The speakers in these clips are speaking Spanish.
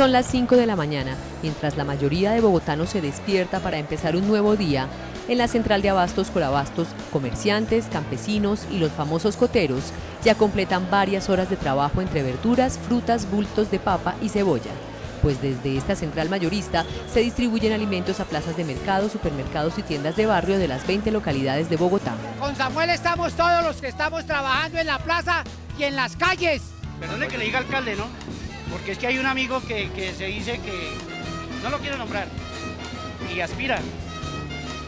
Son las 5 de la mañana, mientras la mayoría de bogotanos se despierta para empezar un nuevo día. En la central de abastos Corabastos, comerciantes, campesinos y los famosos coteros ya completan varias horas de trabajo entre verduras, frutas, bultos de papa y cebolla pues desde esta central mayorista se distribuyen alimentos a plazas de mercados, supermercados y tiendas de barrio de las 20 localidades de Bogotá. Con Samuel estamos todos los que estamos trabajando en la plaza y en las calles. Perdone que le diga alcalde, ¿no? Porque es que hay un amigo que, que se dice que no lo quiero nombrar y aspira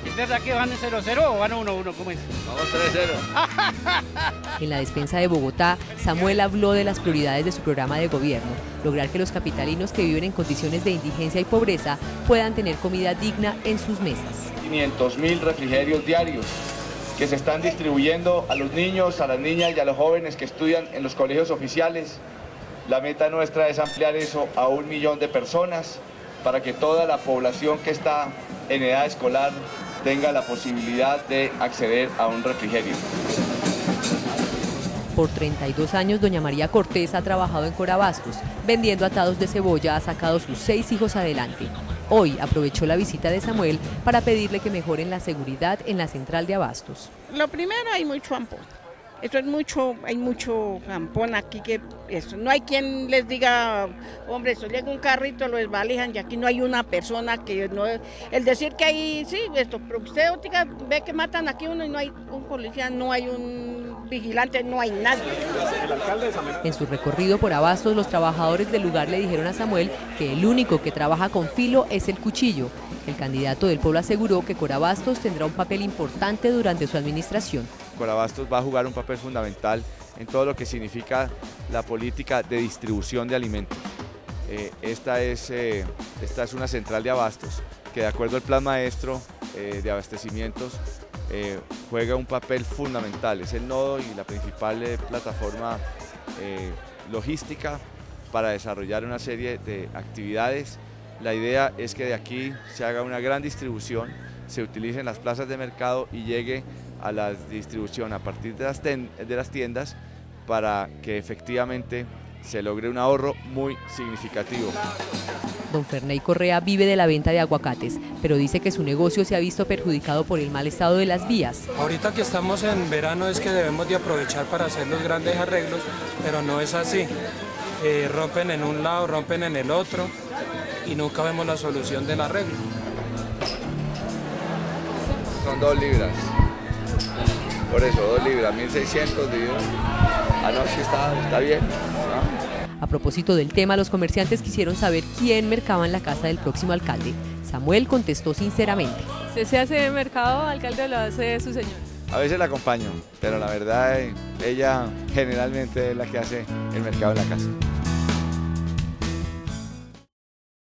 ¿Es verdad que van 0-0 o van 1-1? ¿Cómo es? Vamos 3-0. en la despensa de Bogotá, Samuel habló de las prioridades de su programa de gobierno, lograr que los capitalinos que viven en condiciones de indigencia y pobreza puedan tener comida digna en sus mesas. 500 mil refrigerios diarios que se están distribuyendo a los niños, a las niñas y a los jóvenes que estudian en los colegios oficiales. La meta nuestra es ampliar eso a un millón de personas para que toda la población que está en edad escolar tenga la posibilidad de acceder a un refrigerio. Por 32 años, doña María Cortés ha trabajado en Corabastos. Vendiendo atados de cebolla, ha sacado sus seis hijos adelante. Hoy aprovechó la visita de Samuel para pedirle que mejoren la seguridad en la central de abastos. Lo primero, hay mucho ampón. Esto es mucho, hay mucho campón aquí que eso, no hay quien les diga, hombre, eso llega un carrito, lo desvalijan y aquí no hay una persona que no, el decir que hay, sí, esto, pero usted ve que matan aquí uno y no hay un policía, no hay un vigilante, no hay nadie. En su recorrido por Abastos, los trabajadores del lugar le dijeron a Samuel que el único que trabaja con filo es el cuchillo. El candidato del pueblo aseguró que Corabastos tendrá un papel importante durante su administración. Corabastos va a jugar un papel fundamental en todo lo que significa la política de distribución de alimentos. Eh, esta, es, eh, esta es una central de abastos que de acuerdo al plan maestro eh, de abastecimientos juega un papel fundamental, es el nodo y la principal plataforma logística para desarrollar una serie de actividades. La idea es que de aquí se haga una gran distribución, se utilicen las plazas de mercado y llegue a la distribución a partir de las, de las tiendas para que efectivamente se logre un ahorro muy significativo. Don Ferney Correa vive de la venta de aguacates, pero dice que su negocio se ha visto perjudicado por el mal estado de las vías. Ahorita que estamos en verano es que debemos de aprovechar para hacer los grandes arreglos, pero no es así. Eh, rompen en un lado, rompen en el otro y nunca vemos la solución del arreglo. Son dos libras. Por eso, dos libras, 1600 dividido. Ah, no, sí está, está bien. A propósito del tema, los comerciantes quisieron saber quién mercaba en la casa del próximo alcalde. Samuel contestó sinceramente. ¿Se, se hace mercado, alcalde, o lo hace su señor? A veces la acompaño, pero la verdad ella generalmente es la que hace el mercado en la casa.